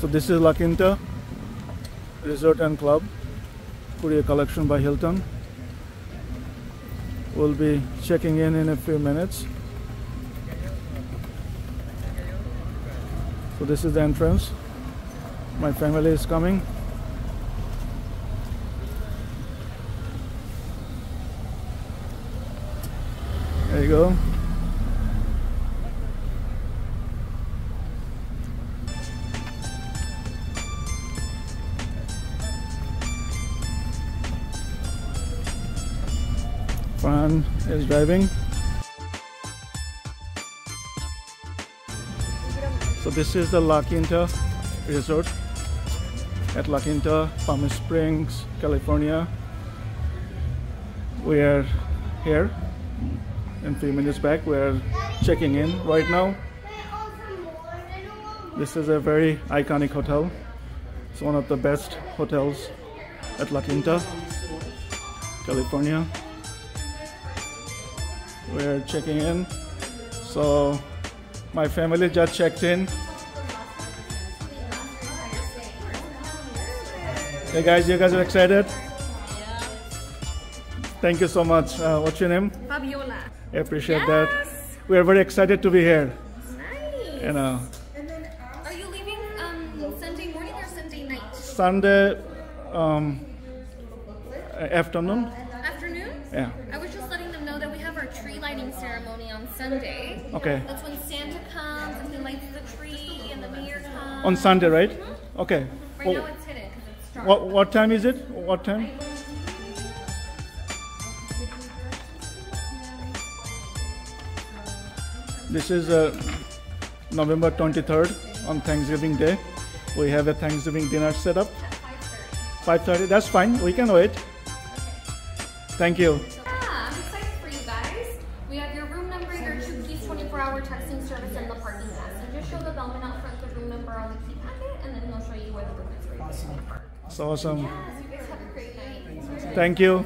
So this is La Quinta Resort and Club, Curio Collection by Hilton. We'll be checking in in a few minutes. So this is the entrance. My family is coming. There you go. Fran is driving. So this is the La Quinta Resort at La Quinta, Palm Springs, California. We are here and few minutes back. We are checking in right now. This is a very iconic hotel. It's one of the best hotels at La Quinta, California. We're checking in. So my family just checked in. Hey guys, you guys are excited? Thank you so much. Uh, what's your name? Fabiola. I appreciate Yes. that. We are very excited to be here. Nice. You know, Are you leaving um, Sunday morning or Sunday night? Sunday um, afternoon. Afternoon? Yeah. I was just letting them know that we have our tree lighting ceremony on Sunday. Okay. That's when Santa comes and he lights the tree and the mayor comes. On Sunday, right? Okay. Right Well, now it's hidden because it's dark. what what time is it? What time? This is uh, November 23rd on Thanksgiving Day. We have a Thanksgiving dinner set up. 5:30. That's fine. We can wait. Thank you. 24-hour texting service, and the parking pass. So just show the bellman out front the room number on the key packet, and then he'll show you where the room is. Awesome. It's awesome. Yes, you guys have a great night. Thank you.